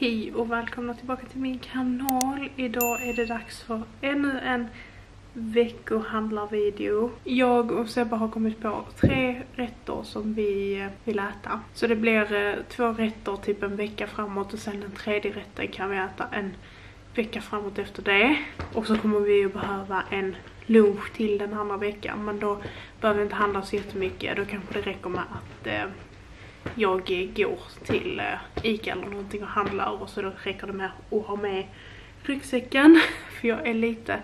Hej och välkomna tillbaka till min kanal. Idag är det dags för ännu en veckohandlarvideo. Jag och Sebbe har kommit på tre rätter som vi eh, vill äta. Så det blir eh, två rätter typ en vecka framåt och sen den tredje rätten kan vi äta en vecka framåt efter det. Och så kommer vi ju behöva en lunch till den andra veckan. Men då behöver vi inte handla så jättemycket. Då kanske det räcker med att eh, jag går till eh, Ica eller någonting och handlar och så då räcker det med att ha med ryggsäcken. För jag är lite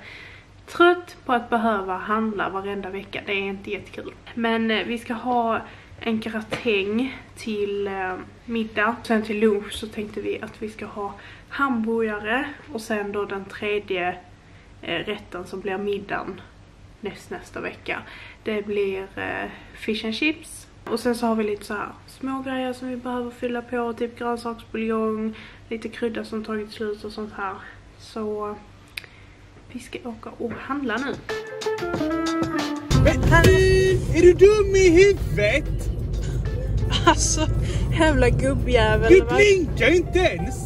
trött på att behöva handla varenda vecka. Det är inte jättekul. Men eh, vi ska ha en gratäng till eh, middag. Sen till lunch så tänkte vi att vi ska ha hamburgare och sen då den tredje rätten som blir middagen näst nästa vecka. Det blir fish and chips och sen så har vi lite så här små grejer som vi behöver fylla på, typ grönsaksbuljong, lite krydda som tagit slut och sånt här. Så vi ska åka och handla nu. Är du dum i huvudet? Alltså, jävla gubbjävel. Du blinkar ju inte ens!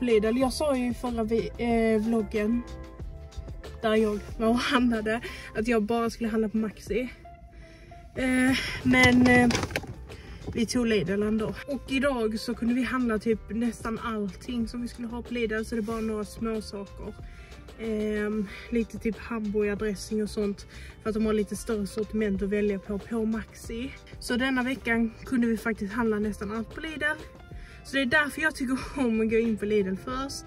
Vi Lidl. Jag sa ju i förra vi, eh, vloggen där jag var och handlade att jag bara skulle handla på Maxi. Eh, men eh, vi tog Lidl ändå. Och idag så kunde vi handla typ nästan allting som vi skulle ha på Lidl så det är bara några små saker. Um, lite typ hamburgardressing och sånt för att de har lite större sortiment att välja på på Maxi. Så denna veckan kunde vi faktiskt handla nästan allt på Lidl. Så det är därför jag tycker om att gå in på Lidl först.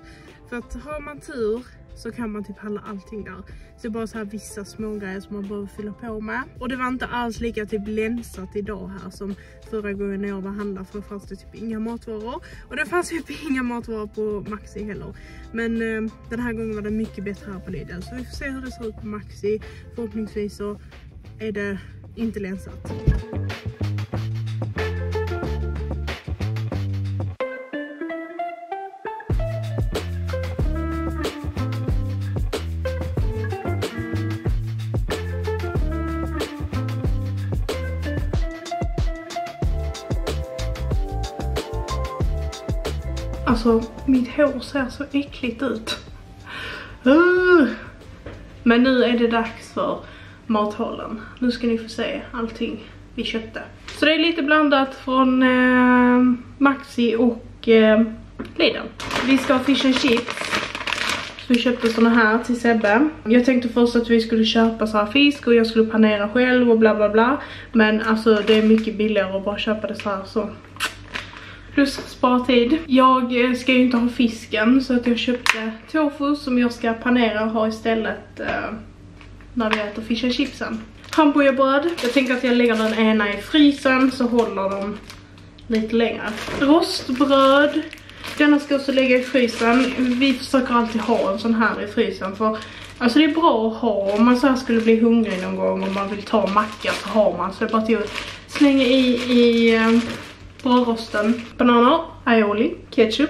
För att har man tur så kan man typ handla allting där. Så det är bara så här vissa små grejer som man behöver fylla på med. Och det var inte alls lika typ länsat idag här som förra gången när jag var handla för då fanns det typ inga matvaror. Och det fanns typ inga matvaror på Maxi heller. Men eh, den här gången var det mycket bättre här på Lidl. Så vi får se hur det ser ut på Maxi. Förhoppningsvis så är det inte länsat. Alltså, mitt hår ser så äckligt ut. Uh. Men nu är det dags för mathållen. Nu ska ni få se allting vi köpte. Så det är lite blandat från eh, Maxi och eh, Lidl. Vi ska ha fish and chips. Så vi köpte såna här till Sebbe. Jag tänkte först att vi skulle köpa så här fisk och jag skulle panera själv och bla bla bla. Men alltså det är mycket billigare att bara köpa det så här så plus spara tid. Jag eh, ska ju inte ha fisken så att jag köpte tofu som jag ska panera och ha istället eh, när vi äter fish and chipsen. Hamburgerbröd. Jag tänker att jag lägger den ena i frysen så håller de lite längre. Rostbröd. Denna ska också lägga i frysen. Vi försöker alltid ha en sån här i frysen för Alltså det är bra att ha om man så här skulle bli hungrig någon gång och man vill ta macka så har man. Så det är bara till att slänga i, i eh, brödrosten. Bananer, aioli, ketchup,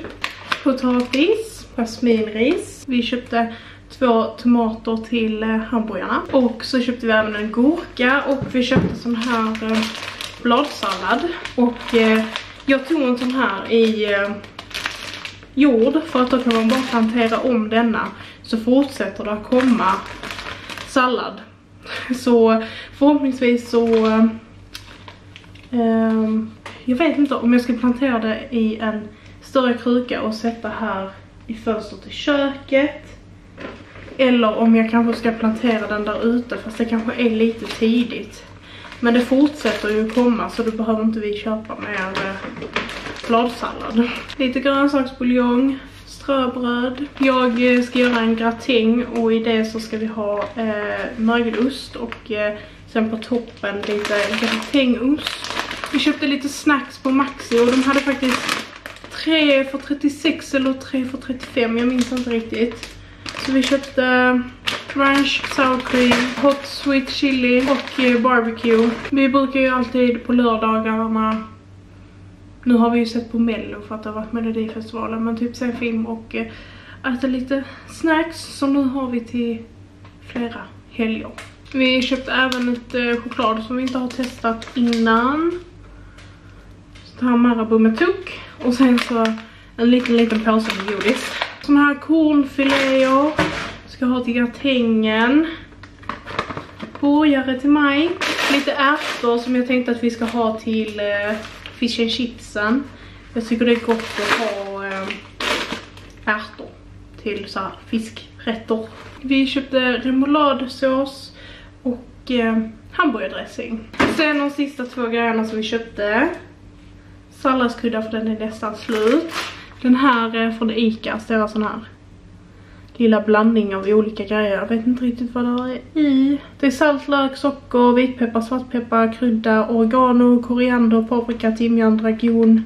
potatis, jasminris. Vi köpte två tomater till eh, hamburgarna. Och så köpte vi även en gurka och vi köpte sån här eh, bladsallad. Och eh, jag tog en sån här i eh, jord för att då kan man bara plantera om denna så fortsätter det att komma sallad. Så förhoppningsvis så eh, ehm, jag vet inte om jag ska plantera det i en större kruka och sätta här i fönstret i köket. Eller om jag kanske ska plantera den där ute fast det kanske är lite tidigt. Men det fortsätter ju komma så då behöver inte vi köpa mer eh, bladsallad. Lite grönsaksbuljong, ströbröd. Jag eh, ska göra en gratäng och i det så ska vi ha eh, mögelost och eh, sen på toppen lite gratängost. Vi köpte lite snacks på Maxi och de hade faktiskt 3 för 36 eller 3 för 35, jag minns inte riktigt. Så vi köpte crunch, sour cream, hot sweet chili och eh, barbecue. Vi brukar ju alltid på lördagarna nu har vi ju sett på Mello för att det har varit Melodifestivalen men typ se film och eh, äta lite snacks som nu har vi till flera helger. Vi köpte även lite choklad som vi inte har testat innan. Så här Marabou med tuck och sen så en liten liten påse med godis. Såna här kornfiléer ska ha till gratängen. Burgare till mig. Lite ärtor som jag tänkte att vi ska ha till eh, fish and chipsen. Jag tycker det är gott att ha eh, ärtor till så här fiskrätter. Vi köpte remouladsås och eh, hamburgardressing. Sen de sista två grejerna som vi köpte. Salladskrydda för den är nästan slut. Den här är från Ica, stora sån här lilla blandning av olika grejer. Jag vet inte riktigt vad det är i. Det är salt, lök, socker, vitpeppar, svartpeppar, krydda, oregano, koriander, paprika, timjan, dragon,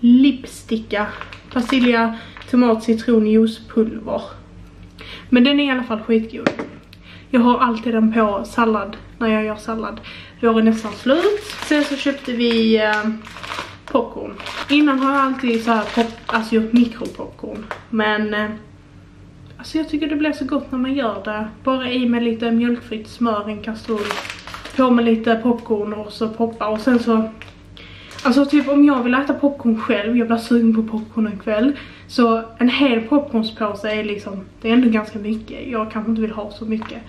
lipsticka, persilja, tomat, citron, juicepulver. Men den är i alla fall skitgod. Jag har alltid den på sallad när jag gör sallad. Vår är nästan slut. Sen så köpte vi eh, popcorn. Innan har jag alltid så här pop, alltså gjort mikropopcorn. Men eh, alltså jag tycker det blir så gott när man gör det. Bara i med lite mjölkfritt smör, i en kastrull. På med lite popcorn och så poppa och sen så Alltså typ om jag vill äta popcorn själv, jag blir sugen på popcorn en kväll. Så en hel popcornspåse är liksom, det är ändå ganska mycket. Jag kanske inte vill ha så mycket.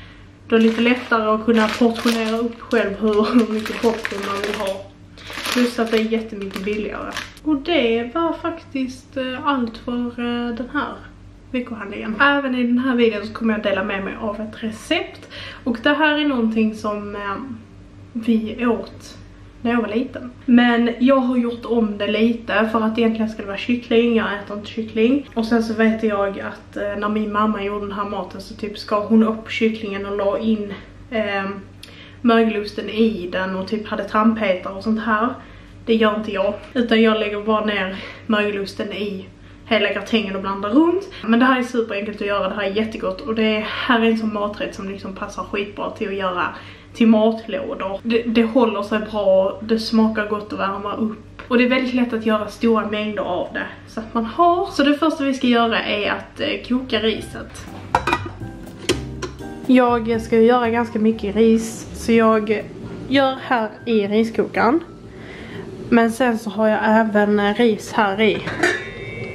Då är det lite lättare att kunna portionera upp själv hur mycket popcorn man vill ha. Plus att det är jättemycket billigare. Och det var faktiskt eh, allt för eh, den här veckohandlingen. Även i den här videon så kommer jag dela med mig av ett recept. Och det här är någonting som eh, vi åt när jag var liten. Men jag har gjort om det lite för att egentligen ska det vara kyckling, jag äter inte kyckling. Och sen så vet jag att när min mamma gjorde den här maten så typ skar hon upp kycklingen och la in eh, mögelosten i den och typ hade tandpetare och sånt här. Det gör inte jag. Utan jag lägger bara ner mögelosten i hela gratängen och blandar runt. Men det här är superenkelt att göra, det här är jättegott och det här är en sån maträtt som liksom passar skitbra till att göra till matlådor. Det, det håller sig bra, det smakar gott att värma upp. Och det är väldigt lätt att göra stora mängder av det. Så att man har. Så det första vi ska göra är att eh, koka riset. Jag ska göra ganska mycket ris. Så jag gör här i riskokaren. Men sen så har jag även ris här i.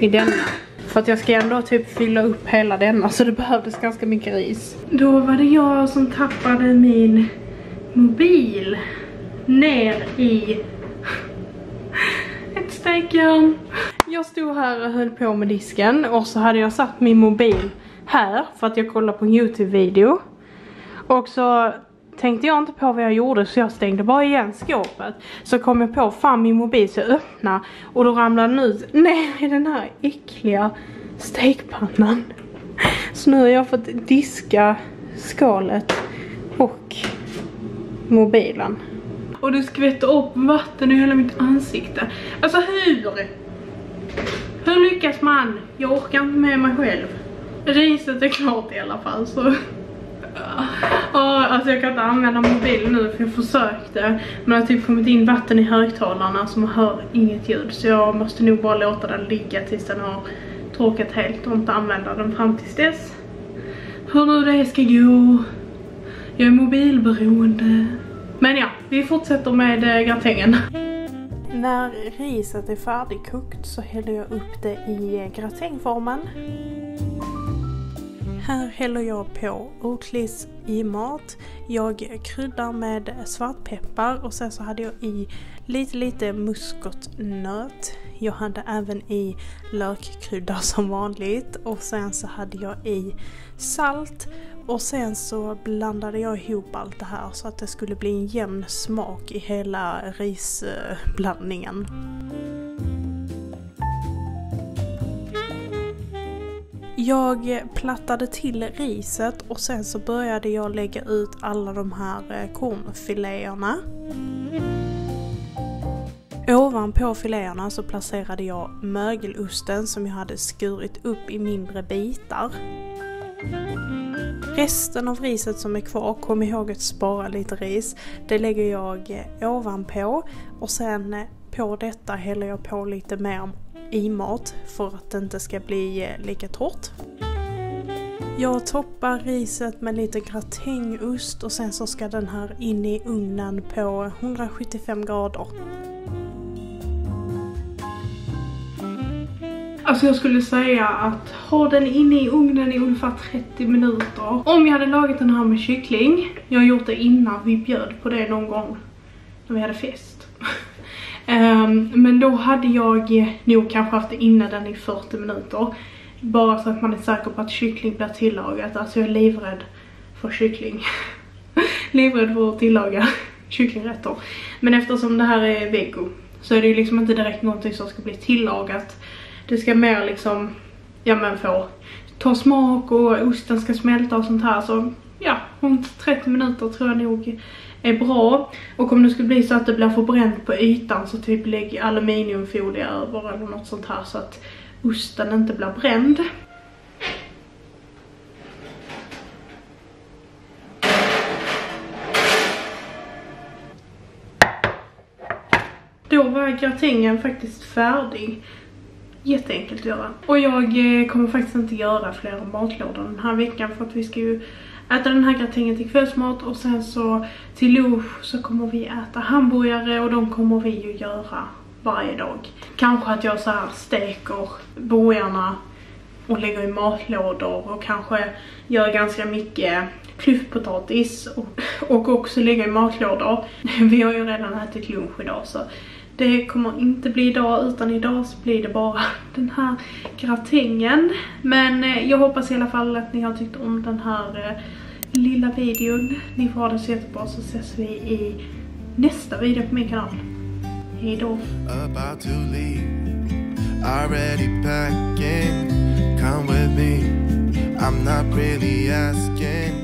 I denna. För att jag ska ändå typ fylla upp hela denna så det behövdes ganska mycket ris. Då var det jag som tappade min mobil ner i ett stekjärn. Jag stod här och höll på med disken och så hade jag satt min mobil här för att jag kollade på en Youtube-video. Och så tänkte jag inte på vad jag gjorde så jag stängde bara igen skåpet. Så kom jag på, fan min mobil så öppna och då ramlade den ut ner i den här äckliga stekpannan. Så nu har jag fått diska skalet och mobilen. Och det skvätter upp vatten i hela mitt ansikte. Alltså hur? Hur lyckas man? Jag orkar inte med mig själv. Riset är klart i alla fall så... Ja, alltså jag kan inte använda mobilen nu för jag försökte. Men det har typ kommit in vatten i högtalarna så man hör inget ljud. Så jag måste nog bara låta den ligga tills den har torkat helt och inte använda den fram tills dess. Hur nu det ska gå. Jag är mobilberoende. Men ja, vi fortsätter med eh, gratängen. När riset är färdigkokt så häller jag upp det i eh, gratängformen. Här häller jag på Oatleys i mat. Jag kryddar med svartpeppar och sen så hade jag i lite lite muskotnöt. Jag hade även i lökkrydda som vanligt och sen så hade jag i salt och sen så blandade jag ihop allt det här så att det skulle bli en jämn smak i hela risblandningen. Jag plattade till riset och sen så började jag lägga ut alla de här eh, kornfiléerna. Ovanpå filéerna så placerade jag mögelosten som jag hade skurit upp i mindre bitar. Resten av riset som är kvar, kom ihåg att spara lite ris, det lägger jag eh, ovanpå och sen eh, på detta häller jag på lite mer i mat för att det inte ska bli eh, lika torrt. Jag toppar riset med lite gratängost och sen så ska den här in i ugnen på 175 grader. Alltså jag skulle säga att ha den inne i ugnen i ungefär 30 minuter. Om jag hade lagat den här med kyckling, jag har gjort det innan vi bjöd på det någon gång när vi hade fest um, men då hade jag eh, nog kanske haft det inne den i 40 minuter. Bara så att man är säker på att kyckling blir tillagat. Alltså jag är livrädd för kyckling. livrädd för att tillaga kycklingrätter. Men eftersom det här är vego så är det ju liksom inte direkt någonting som ska bli tillagat. Det ska mer liksom, ja men få ta smak och osten ska smälta och sånt här. Så ja, runt 30 minuter tror jag nog är bra. Och om det skulle bli så att det blir för bränt på ytan så typ lägg aluminiumfolie över eller något sånt här så att osten inte blir bränd. Då var gratängen faktiskt färdig. Jätteenkelt att göra. Och jag eh, kommer faktiskt inte göra fler matlådor den här veckan för att vi ska ju äta den här gratängen till kvällsmat och sen så till lunch så kommer vi äta hamburgare och de kommer vi ju göra varje dag. Kanske att jag så här steker burgarna och lägger i matlådor och kanske gör ganska mycket klyftpotatis och, och också lägga i matlådor. Vi har ju redan ätit lunch idag så det kommer inte bli idag utan idag så blir det bara den här gratängen. Men eh, jag hoppas i alla fall att ni har tyckt om den här eh, lilla videon. Ni får ha det så jättebra så ses vi i nästa video på min kanal. Hejdå! About to leave Already packing Come with me I'm not really asking